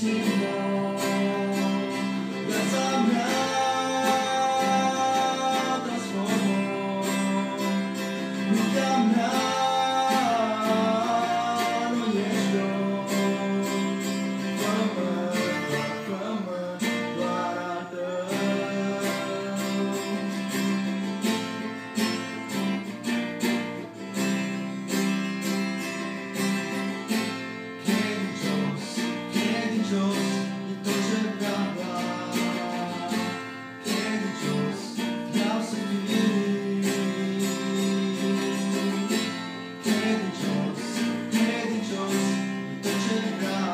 see. Did you know?